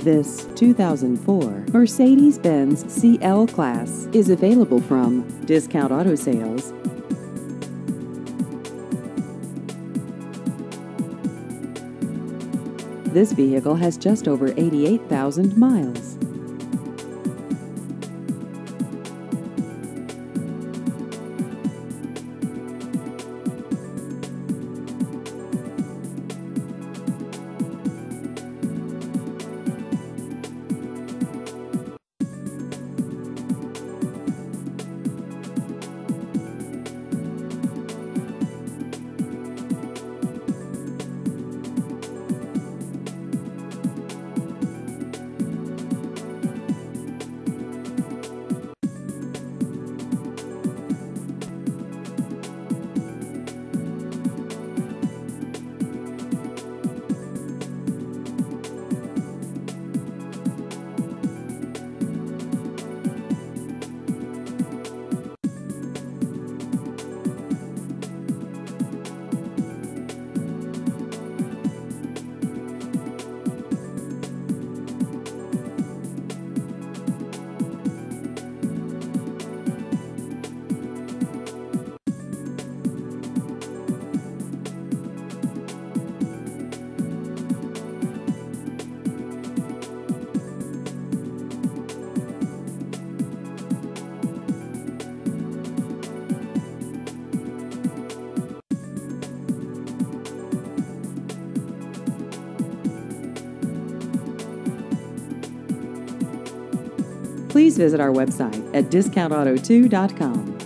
This 2004 Mercedes-Benz CL Class is available from Discount Auto Sales. This vehicle has just over 88,000 miles. Please visit our website at discountauto2.com.